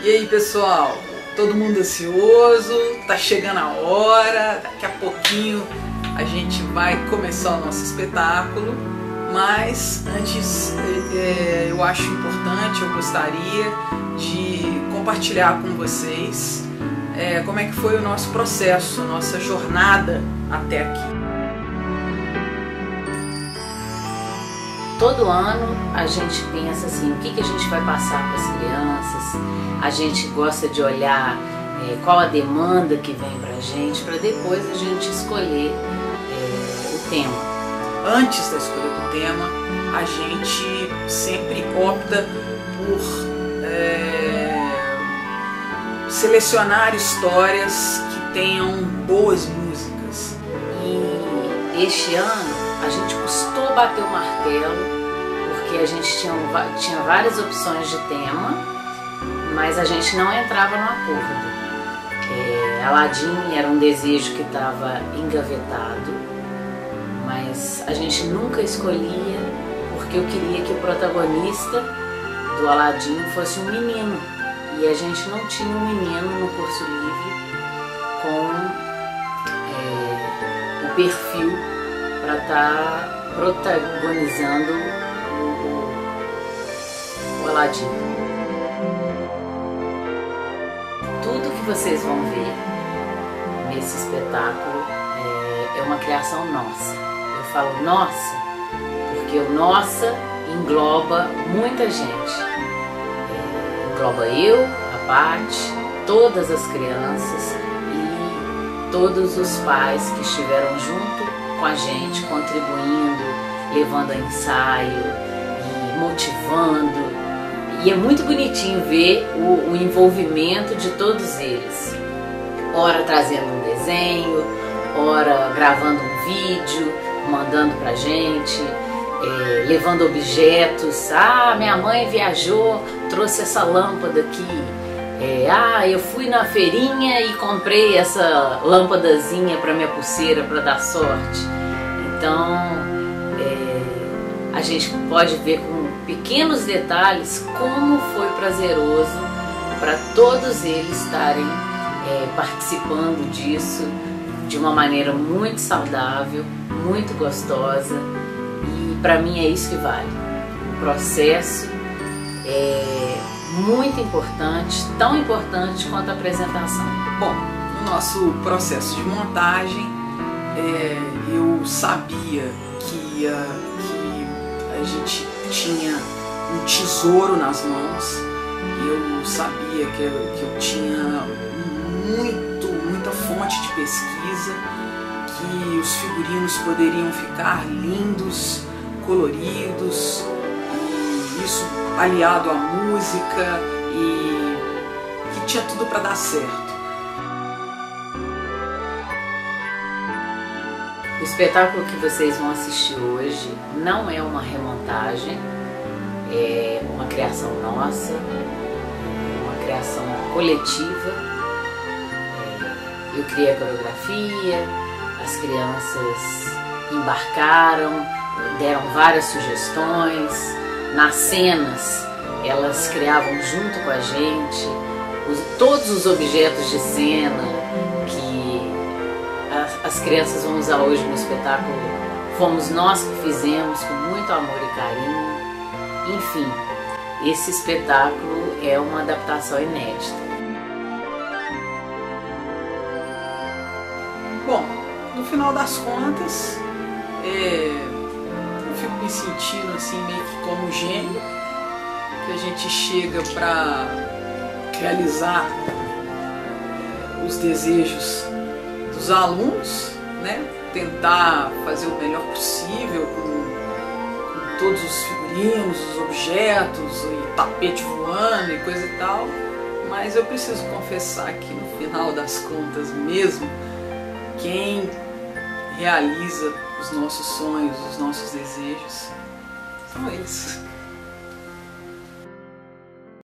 E aí pessoal, todo mundo ansioso, tá chegando a hora, daqui a pouquinho a gente vai começar o nosso espetáculo, mas antes é, eu acho importante, eu gostaria de compartilhar com vocês é, como é que foi o nosso processo, nossa jornada até aqui. Todo ano a gente pensa assim, o que, que a gente vai passar para as crianças, a gente gosta de olhar é, qual a demanda que vem para a gente, para depois a gente escolher é, o tema. Antes da escolha do tema, a gente sempre opta por é, selecionar histórias que tenham boas músicas. E este ano a gente custou bater o martelo, porque a gente tinha, tinha várias opções de tema, mas a gente não entrava no acordo. É, Aladdin era um desejo que estava engavetado, mas a gente nunca escolhia porque eu queria que o protagonista do Aladdin fosse um menino e a gente não tinha um menino no curso livre com é, o perfil para estar tá protagonizando o, o Aladdin. Tudo vocês vão ver nesse espetáculo é, é uma criação nossa. Eu falo nossa porque o nossa engloba muita gente. É, engloba eu, a Paty, todas as crianças e todos os pais que estiveram junto com a gente, contribuindo, levando a ensaio e motivando. E é muito bonitinho ver o, o envolvimento de todos eles. Ora trazendo um desenho, ora gravando um vídeo, mandando pra gente, é, levando objetos. Ah, minha mãe viajou, trouxe essa lâmpada aqui. É, ah, eu fui na feirinha e comprei essa lâmpadazinha para minha pulseira para dar sorte. Então, é, a gente pode ver com pequenos detalhes como foi prazeroso para todos eles estarem é, participando disso de uma maneira muito saudável, muito gostosa e para mim é isso que vale. O processo é muito importante, tão importante quanto a apresentação. Bom, no nosso processo de montagem, é, eu sabia que, uh, que a gente tinha um tesouro nas mãos, eu sabia que eu, que eu tinha muito, muita fonte de pesquisa, que os figurinos poderiam ficar lindos, coloridos, isso aliado à música e que tinha tudo para dar certo. O espetáculo que vocês vão assistir hoje não é uma remontagem, é uma criação nossa, uma criação coletiva. É, eu criei a coreografia, as crianças embarcaram, deram várias sugestões, nas cenas, elas criavam junto com a gente os, todos os objetos de cena as, as crianças vão usar hoje no espetáculo. Fomos nós que fizemos com muito amor e carinho. Enfim, esse espetáculo é uma adaptação inédita. Bom, no final das contas, é fico me sentindo assim meio que como um gênio, que a gente chega para realizar eh, os desejos dos alunos, né? tentar fazer o melhor possível com, com todos os figurinos, os objetos, e tapete voando e coisa e tal. Mas eu preciso confessar que no final das contas mesmo, quem realiza os nossos sonhos, os nossos desejos. São eles.